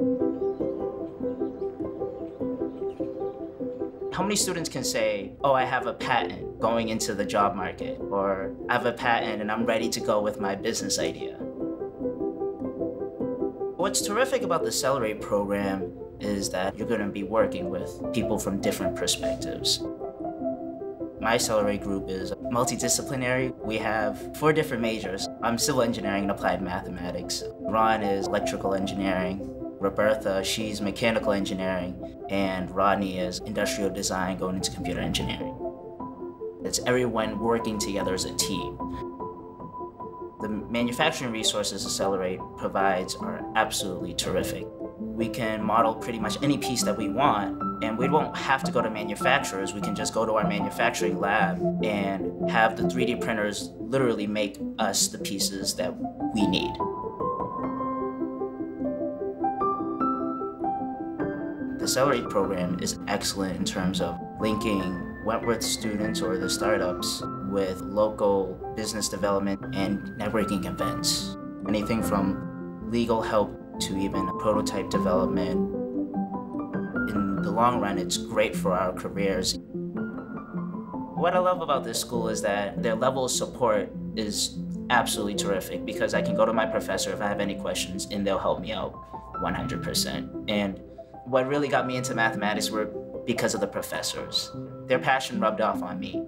How many students can say, oh, I have a patent going into the job market, or I have a patent and I'm ready to go with my business idea? What's terrific about the Accelerate program is that you're going to be working with people from different perspectives. My Accelerate group is multidisciplinary. We have four different majors. I'm civil engineering and applied mathematics. Ron is electrical engineering. Roberta, she's mechanical engineering, and Rodney is industrial design going into computer engineering. It's everyone working together as a team. The manufacturing resources Accelerate provides are absolutely terrific. We can model pretty much any piece that we want, and we won't have to go to manufacturers. We can just go to our manufacturing lab and have the 3D printers literally make us the pieces that we need. The Accelerate program is excellent in terms of linking Wentworth students or the startups with local business development and networking events. Anything from legal help to even prototype development. In the long run, it's great for our careers. What I love about this school is that their level of support is absolutely terrific because I can go to my professor if I have any questions and they'll help me out 100%. And what really got me into mathematics were because of the professors. Their passion rubbed off on me.